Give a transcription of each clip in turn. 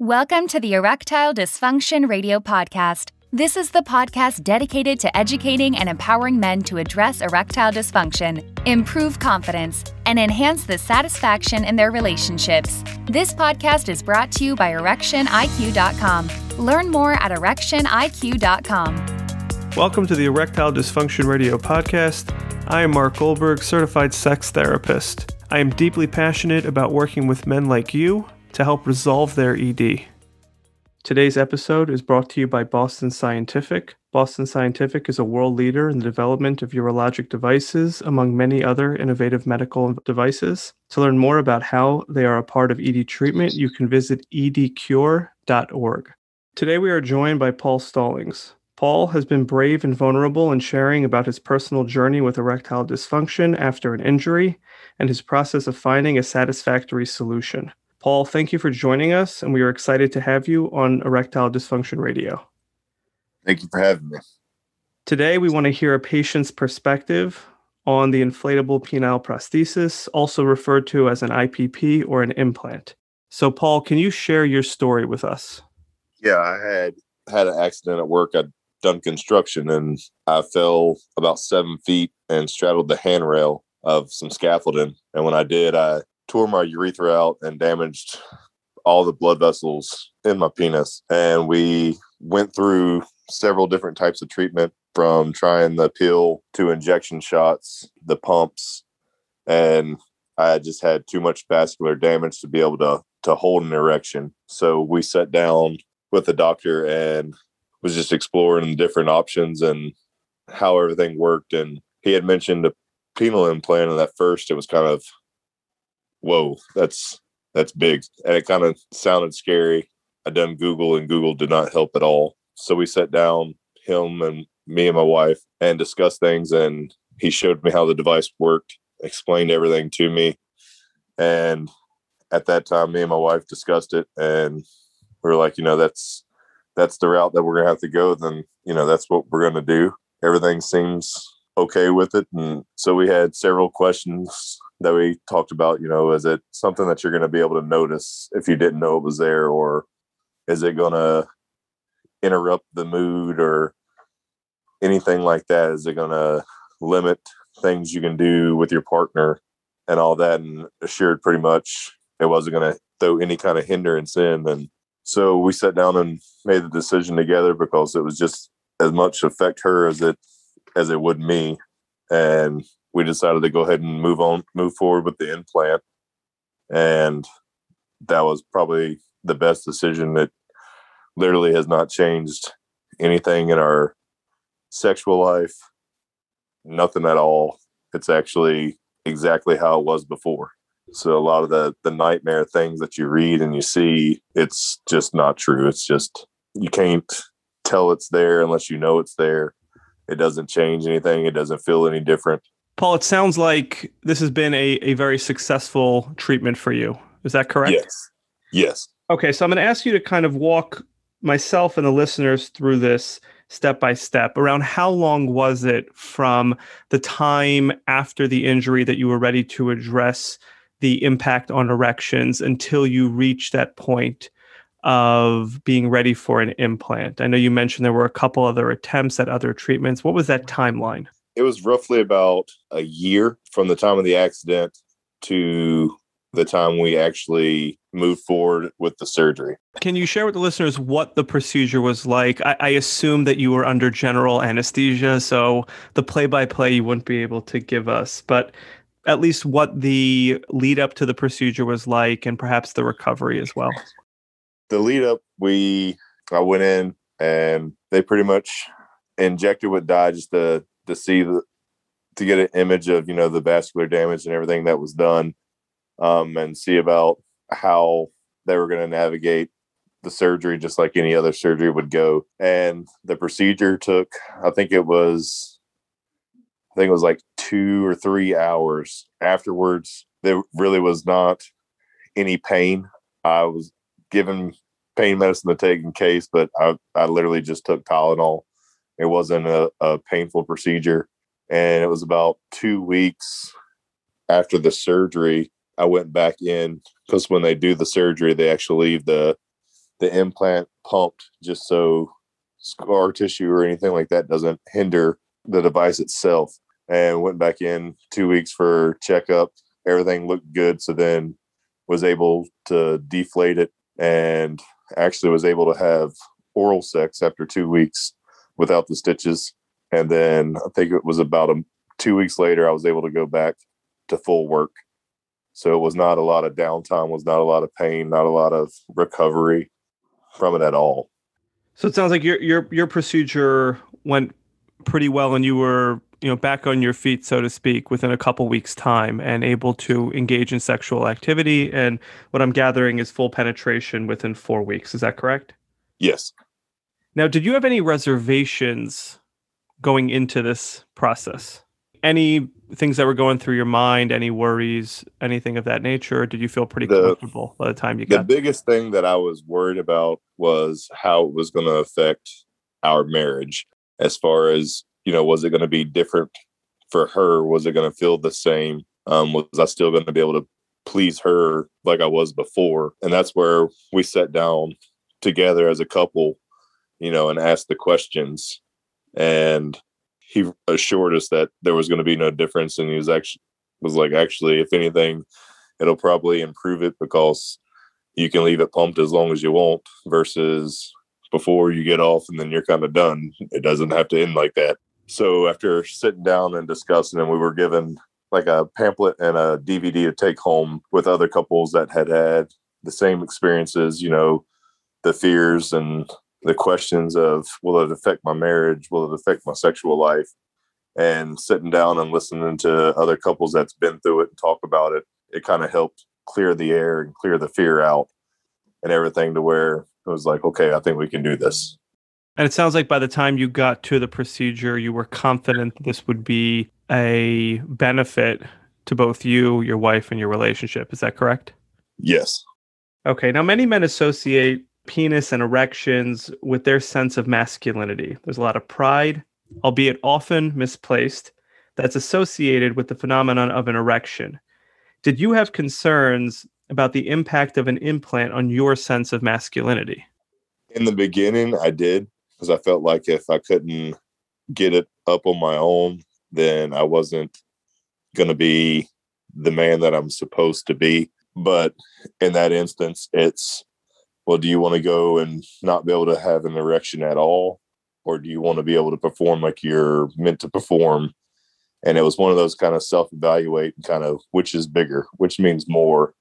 Welcome to the Erectile Dysfunction Radio Podcast. This is the podcast dedicated to educating and empowering men to address erectile dysfunction, improve confidence, and enhance the satisfaction in their relationships. This podcast is brought to you by ErectionIQ.com. Learn more at ErectionIQ.com. Welcome to the Erectile Dysfunction Radio Podcast. I am Mark Goldberg, certified sex therapist. I am deeply passionate about working with men like you to help resolve their ED. Today's episode is brought to you by Boston Scientific. Boston Scientific is a world leader in the development of urologic devices, among many other innovative medical devices. To learn more about how they are a part of ED treatment, you can visit edcure.org. Today we are joined by Paul Stallings. Paul has been brave and vulnerable in sharing about his personal journey with erectile dysfunction after an injury and his process of finding a satisfactory solution. Paul, thank you for joining us, and we are excited to have you on Erectile Dysfunction Radio. Thank you for having me. Today, we want to hear a patient's perspective on the inflatable penile prosthesis, also referred to as an IPP or an implant. So, Paul, can you share your story with us? Yeah, I had had an accident at work. I'd done construction and I fell about seven feet and straddled the handrail of some scaffolding. And when I did, I tore my urethra out and damaged all the blood vessels in my penis. And we went through several different types of treatment from trying the pill to injection shots, the pumps, and I just had too much vascular damage to be able to to hold an erection. So we sat down with the doctor and was just exploring different options and how everything worked. And he had mentioned a penile implant, and at first it was kind of whoa, that's that's big. And it kind of sounded scary. I done Google and Google did not help at all. So we sat down, him and me and my wife, and discussed things. And he showed me how the device worked, explained everything to me. And at that time, me and my wife discussed it, and we were like, you know, that's that's the route that we're gonna have to go. Then you know, that's what we're gonna do. Everything seems okay with it, and so we had several questions that we talked about, you know, is it something that you're going to be able to notice if you didn't know it was there, or is it going to interrupt the mood or anything like that? Is it going to limit things you can do with your partner and all that? And assured pretty much it wasn't going to throw any kind of hindrance in. And so we sat down and made the decision together because it was just as much affect her as it as it would me. And we decided to go ahead and move on, move forward with the implant. And that was probably the best decision that literally has not changed anything in our sexual life, nothing at all. It's actually exactly how it was before. So a lot of the the nightmare things that you read and you see, it's just not true. It's just you can't tell it's there unless you know it's there. It doesn't change anything. It doesn't feel any different. Paul, it sounds like this has been a, a very successful treatment for you. Is that correct? Yes. Yes. Okay, so I'm going to ask you to kind of walk myself and the listeners through this step by step. Around how long was it from the time after the injury that you were ready to address the impact on erections until you reached that point of being ready for an implant? I know you mentioned there were a couple other attempts at other treatments. What was that timeline? it was roughly about a year from the time of the accident to the time we actually moved forward with the surgery. Can you share with the listeners what the procedure was like? I, I assume that you were under general anesthesia, so the play by play you wouldn't be able to give us, but at least what the lead up to the procedure was like and perhaps the recovery as well. The lead up, we, I went in and they pretty much injected with dye just to to see the to get an image of you know the vascular damage and everything that was done um, and see about how they were going to navigate the surgery just like any other surgery would go. And the procedure took i think it was i think it was like two or three hours. Afterwards there really was not any pain. I was given pain medicine to take in case but i, I literally just took tylenol it wasn't a, a painful procedure. And it was about two weeks after the surgery, I went back in because when they do the surgery, they actually leave the the implant pumped just so scar tissue or anything like that doesn't hinder the device itself. And went back in two weeks for checkup. Everything looked good. So then was able to deflate it and actually was able to have oral sex after two weeks without the stitches. And then I think it was about a, two weeks later, I was able to go back to full work. So it was not a lot of downtime, was not a lot of pain, not a lot of recovery from it at all. So it sounds like your your your procedure went pretty well, and you were you know back on your feet, so to speak, within a couple weeks' time, and able to engage in sexual activity. And what I'm gathering is full penetration within four weeks. Is that correct? Yes. Now, did you have any reservations going into this process? Any things that were going through your mind, any worries, anything of that nature? did you feel pretty the, comfortable by the time you got? The biggest thing that I was worried about was how it was going to affect our marriage. As far as you know, was it going to be different for her? Was it going to feel the same? Um, was I still going to be able to please her like I was before? And that's where we sat down together as a couple, you know, and asked the questions. And he assured us that there was going to be no difference and he was actually was like actually if anything it'll probably improve it because you can leave it pumped as long as you want versus before you get off and then you're kind of done. It doesn't have to end like that. So after sitting down and discussing and we were given like a pamphlet and a dvd to take home with other couples that had had the same experiences you know the fears and the questions of will it affect my marriage? Will it affect my sexual life? And sitting down and listening to other couples that's been through it and talk about it it kind of helped clear the air and clear the fear out and everything to where it was like okay i think we can do this and it sounds like by the time you got to the procedure you were confident this would be a benefit to both you your wife and your relationship is that correct yes okay now many men associate penis and erections with their sense of masculinity. There's a lot of pride, albeit often misplaced, that's associated with the phenomenon of an erection. Did you have concerns about the impact of an implant on your sense of masculinity? In the beginning, I did because I felt like if I couldn't get it up on my own, then I wasn't going to be the man that I'm supposed to be. But in that instance, it's well, do you want to go and not be able to have an erection at all? Or do you want to be able to perform like you're meant to perform? And it was one of those kind of self evaluate and kind of which is bigger, which means more.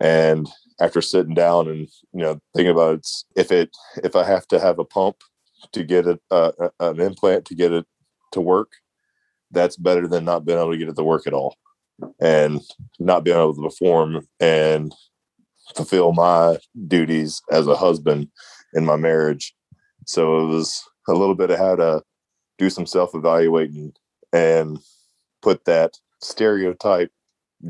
And after sitting down and, you know, thinking about it, if it, if I have to have a pump to get it, uh, an implant to get it to work, that's better than not being able to get it to work at all and not being able to perform and fulfill my duties as a husband in my marriage. So it was a little bit of how to do some self evaluating and put that stereotype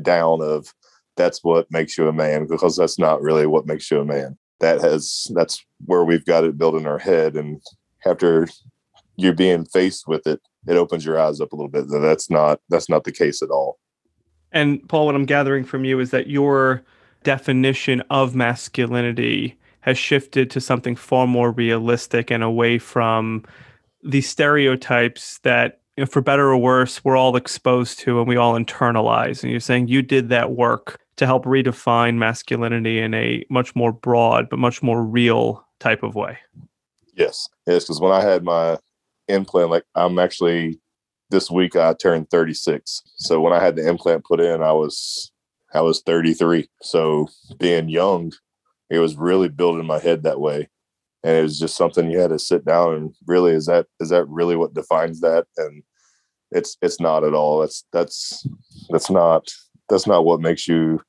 down of that's what makes you a man because that's not really what makes you a man. That has that's where we've got it built in our head and after you're being faced with it, it opens your eyes up a little bit. That's not that's not the case at all. And Paul, what I'm gathering from you is that you're definition of masculinity has shifted to something far more realistic and away from the stereotypes that you know, for better or worse we're all exposed to and we all internalize and you're saying you did that work to help redefine masculinity in a much more broad but much more real type of way yes yes because when i had my implant like i'm actually this week i turned 36 so when i had the implant put in i was I was 33. So being young, it was really building my head that way. And it was just something you had to sit down and really is that is that really what defines that? And it's it's not at all. That's that's that's not that's not what makes you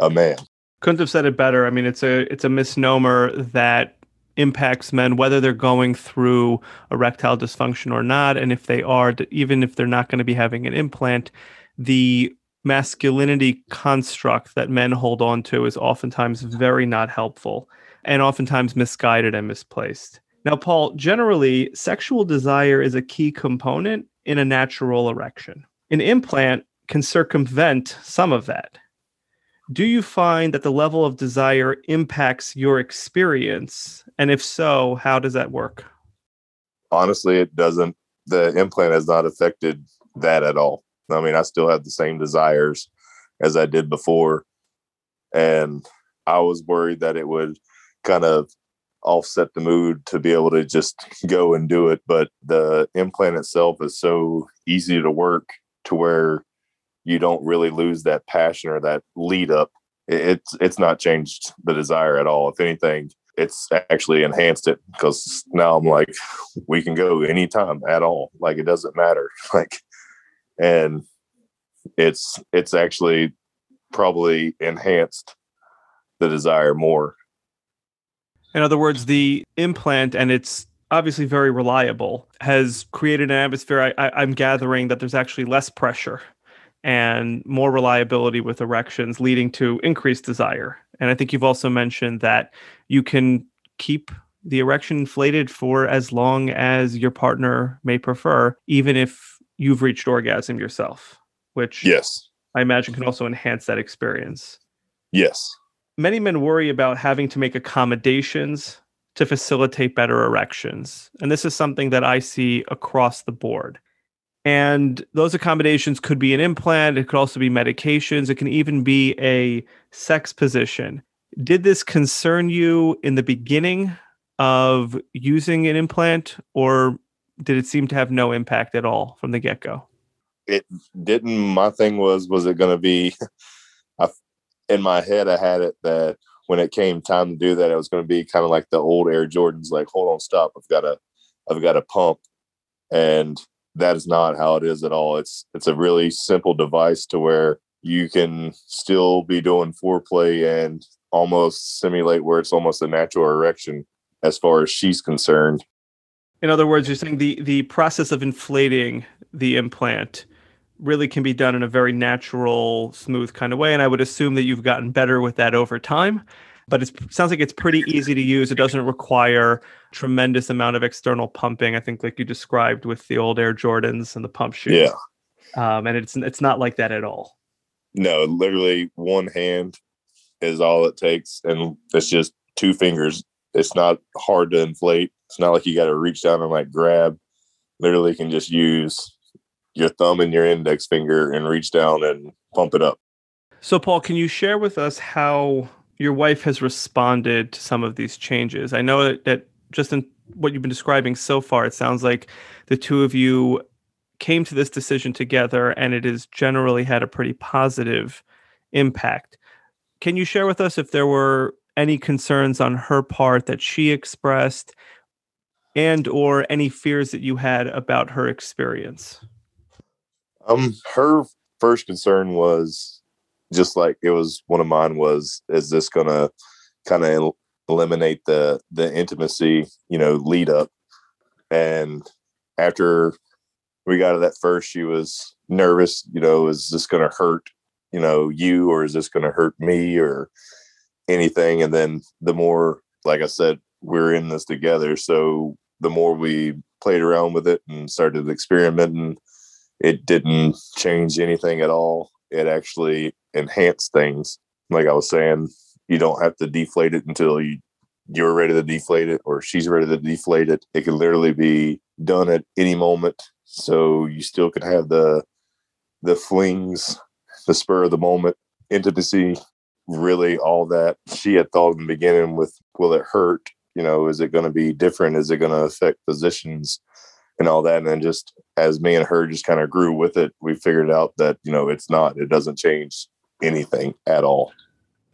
a man. Couldn't have said it better. I mean, it's a it's a misnomer that impacts men whether they're going through erectile dysfunction or not and if they are even if they're not going to be having an implant the masculinity construct that men hold on to is oftentimes very not helpful and oftentimes misguided and misplaced. Now, Paul, generally, sexual desire is a key component in a natural erection. An implant can circumvent some of that. do you find that the level of desire impacts your experience? And if so, how does that work? Honestly, it doesn't. The implant has not affected that at all. I mean, I still have the same desires as I did before. And I was worried that it would kind of offset the mood to be able to just go and do it. But the implant itself is so easy to work to where you don't really lose that passion or that lead up. It's it's not changed the desire at all. If anything, it's actually enhanced it because now I'm like, we can go anytime at all. Like it doesn't matter. Like, and it's it's actually probably enhanced the desire more. In other words, the implant and it's obviously very reliable has created an atmosphere. I, I'm gathering that there's actually less pressure and more reliability with erections, leading to increased desire. And I think you've also mentioned that you can keep the erection inflated for as long as your partner may prefer, even if you've reached orgasm yourself, which yes, I imagine can also enhance that experience. Yes. Many men worry about having to make accommodations to facilitate better erections. And this is something that I see across the board. And those accommodations could be an implant, it could also be medications, it can even be a sex position. Did this concern you in the beginning of using an implant, or did it seem to have no impact at all from the get go? It didn't. My thing was, was it going to be? I, in my head, I had it that when it came time to do that, it was going to be kind of like the old Air Jordans, like, hold on, stop, I've got to, I've got to pump, and that is not how it is at all. It's it's a really simple device to where you can still be doing foreplay and almost simulate where it's almost a natural erection as far as she's concerned. In other words, you're saying the the process of inflating the implant really can be done in a very natural, smooth kind of way. And I would assume that you've gotten better with that over time but it sounds like it's pretty easy to use. It doesn't require tremendous amount of external pumping. I think, like you described with the old Air Jordans and the pump shoes. Yeah, um, and it's it's not like that at all. No, literally one hand is all it takes, and it's just two fingers. It's not hard to inflate. It's not like you got to reach down and like grab. Literally, can just use your thumb and your index finger and reach down and pump it up. So, Paul, can you share with us how your wife has responded to some of these changes. I know that, that just in what you've been describing so far, it sounds like the two of you came to this decision together and it has generally had a pretty positive impact. Can you share with us if there were any concerns on her part that she expressed and or any fears that you had about her experience? Um her first concern was just like it was one of mine was is this gonna kind of eliminate the the intimacy you know lead up? And after we got to that first she was nervous you know is this gonna hurt you know you or is this gonna hurt me or anything? And then the more like i said we're in this together so the more we played around with it and started experimenting it didn't change anything at all it actually enhanced things. Like I was saying, you don't have to deflate it until you you're ready to deflate it or she's ready to deflate it. It can literally be done at any moment. So you still can have the the flings, the spur of the moment, intimacy, really all that. She had thought in the beginning with will it hurt? You know, is it gonna be different? Is it gonna affect positions and all that? And then just as me and her just kind of grew with it, we figured out that, you know, it's not, it doesn't change anything at all.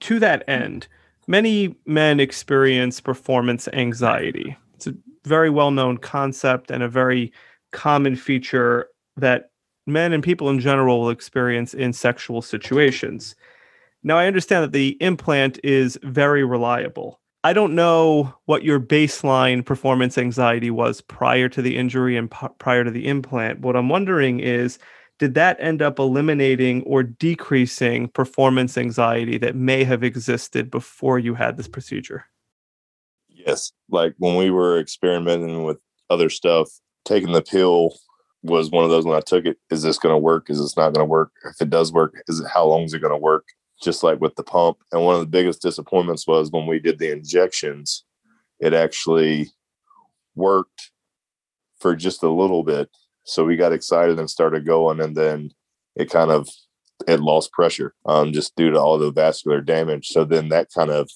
To that end, many men experience performance anxiety. It's a very well known concept and a very common feature that men and people in general will experience in sexual situations. Now, I understand that the implant is very reliable. I don't know what your baseline performance anxiety was prior to the injury and p- prior to the implant. What I'm wondering is did that end up eliminating or decreasing performance anxiety that may have existed before you had this procedure? Yes. Like when we were experimenting with other stuff, taking the pill was one of those when I took it, is this going to work? Is this not going to work? If it does work, is it how long is it going to work? Just like with the pump. And one of the biggest disappointments was when we did the injections, it actually worked for just a little bit. So we got excited and started going, and then it kind of it lost pressure um, just due to all the vascular damage. So then that kind of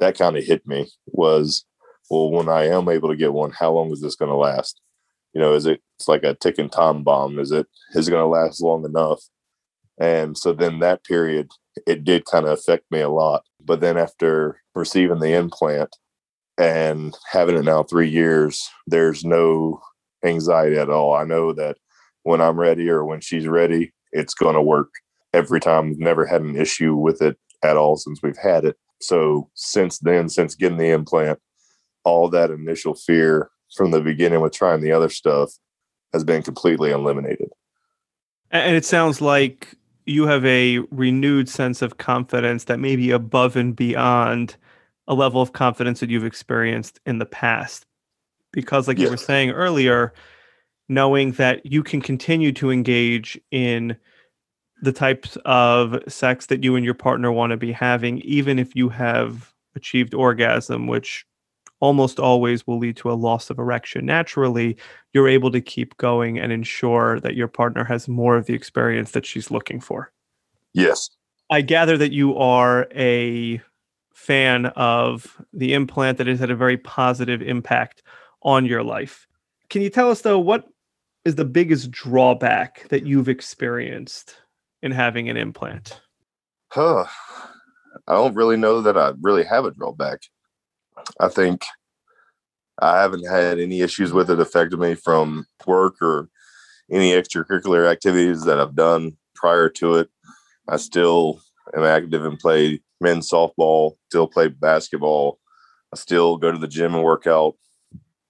that kind of hit me was well when I am able to get one, how long is this going to last? You know, is it it's like a ticking time bomb? Is it is it going to last long enough? And so then that period, it did kind of affect me a lot. But then after receiving the implant and having it now three years, there's no anxiety at all. I know that when I'm ready or when she's ready, it's going to work every time. We've never had an issue with it at all since we've had it. So since then, since getting the implant, all that initial fear from the beginning with trying the other stuff has been completely eliminated. And it sounds like you have a renewed sense of confidence that may be above and beyond a level of confidence that you've experienced in the past. Because, like yes. you were saying earlier, knowing that you can continue to engage in the types of sex that you and your partner want to be having, even if you have achieved orgasm, which almost always will lead to a loss of erection naturally, you're able to keep going and ensure that your partner has more of the experience that she's looking for. Yes. I gather that you are a fan of the implant that has had a very positive impact on your life. Can you tell us, though, what is the biggest drawback that you've experienced in having an implant? Huh. I don't really know that I really have a drawback. I think I haven't had any issues with it affecting me from work or any extracurricular activities that I've done prior to it. I still am active and play men's softball, still play basketball. I still go to the gym and work out,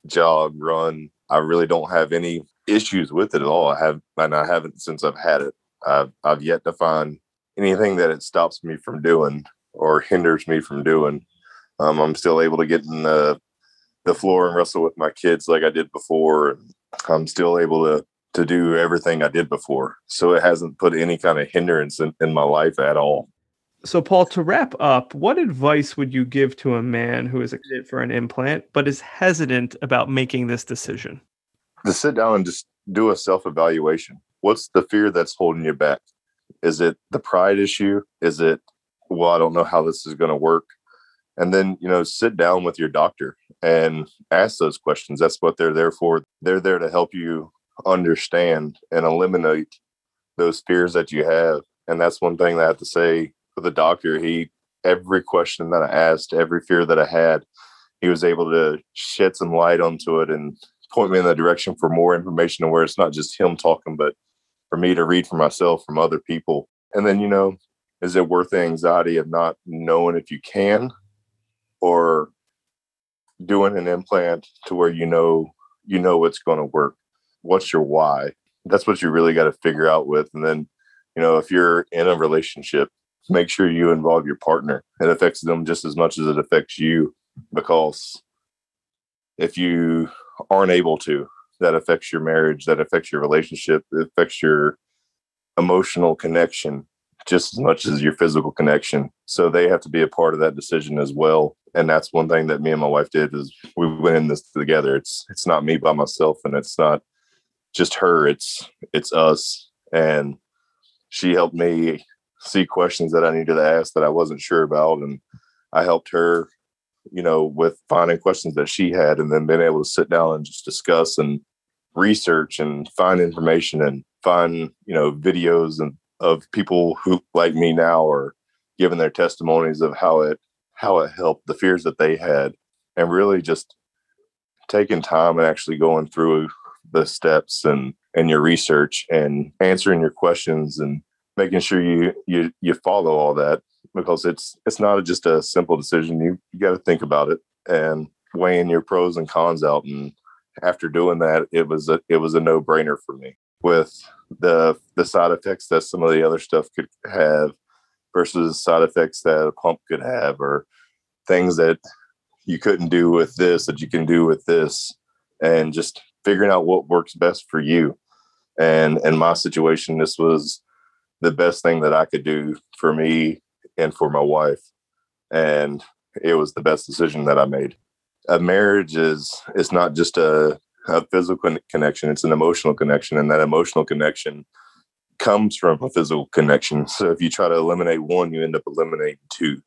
jog, run. I really don't have any issues with it at all. I have, and I haven't since I've had it. I've, I've yet to find anything that it stops me from doing or hinders me from doing. Um, I'm still able to get in the the floor and wrestle with my kids like I did before. I'm still able to to do everything I did before. So it hasn't put any kind of hindrance in, in my life at all. So, Paul, to wrap up, what advice would you give to a man who is excited for an implant but is hesitant about making this decision? To sit down and just do a self evaluation. What's the fear that's holding you back? Is it the pride issue? Is it, well, I don't know how this is going to work? And then you know sit down with your doctor and ask those questions. That's what they're there for. They're there to help you understand and eliminate those fears that you have. And that's one thing that i have to say for the doctor. He every question that i asked every fear that i had he was able to shed some light onto it and point me in the direction for more information and where it's not just him talking but for me to read for myself from other people. And then you know is it worth the anxiety of not knowing if you can or doing an implant to where you know you know what's going to work what's your why that's what you really got to figure out with and then you know if you're in a relationship make sure you involve your partner it affects them just as much as it affects you because if you aren't able to that affects your marriage that affects your relationship it affects your emotional connection just as much as your physical connection. So they have to be a part of that decision as well. And that's one thing that me and my wife did is we went in this together. It's it's not me by myself and it's not just her, it's it's us. And she helped me see questions that I needed to ask that I wasn't sure about. And I helped her, you know, with finding questions that she had and then being able to sit down and just discuss and research and find information and find, you know, videos and of people who like me now are giving their testimonies of how it how it helped the fears that they had and really just taking time and actually going through the steps and and your research and answering your questions and making sure you you you follow all that because it's it's not just a simple decision. You you got to think about it and weighing your pros and cons out and after doing that it was a it was a no-brainer for me with the the side effects that some of the other stuff could have versus side effects that a pump could have or things that you couldn't do with this that you can do with this and just figuring out what works best for you and in my situation this was the best thing that i could do for me and for my wife. And it was the best decision that I made. A marriage is it's not just a, a physical connection, it's an emotional connection. And that emotional connection comes from a physical connection. So if you try to eliminate one, you end up eliminating two.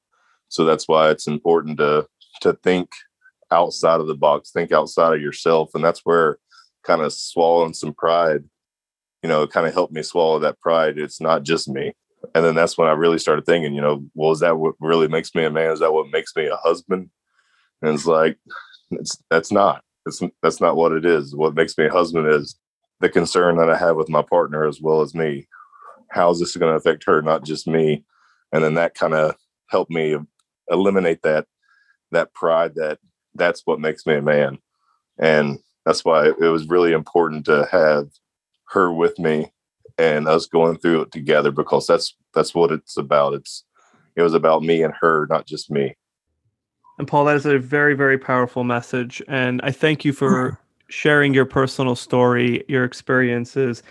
So that's why it's important to to think outside of the box, think outside of yourself. And that's where kind of swallowing some pride, you know, kind of helped me swallow that pride. It's not just me. And then that's when I really started thinking, you know, well, is that what really makes me a man? Is that what makes me a husband? And it's like, it's that's not. It's that's not what it is. What makes me a husband is the concern that I have with my partner as well as me. How is this going to affect her, not just me? And then that kind of helped me eliminate that that pride that that's what makes me a man. And that's why it was really important to have her with me and us going through it together because that's that's what it's about. It's it was about me and her, not just me. And Paul, that is a very, very powerful message. And I thank you for sharing your personal story, your experiences,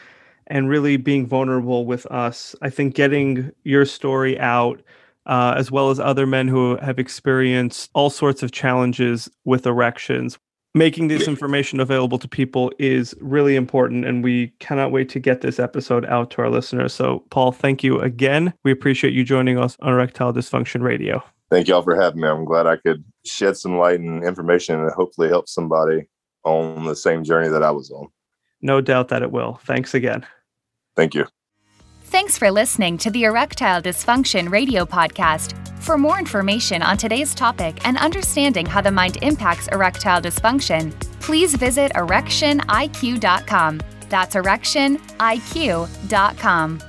and really being vulnerable with us. I think getting your story out, uh, as well as other men who have experienced all sorts of challenges with erections, making this information available to people is really important. And we cannot wait to get this episode out to our listeners. So, Paul, thank you again. We appreciate you joining us on Erectile Dysfunction Radio. Thank y'all for having me. I'm glad I could shed some light and information and hopefully help somebody on the same journey that I was on. No doubt that it will. Thanks again. Thank you. Thanks for listening to the Erectile Dysfunction Radio Podcast. For more information on today's topic and understanding how the mind impacts erectile dysfunction, please visit erectioniq.com. That's erectioniq.com.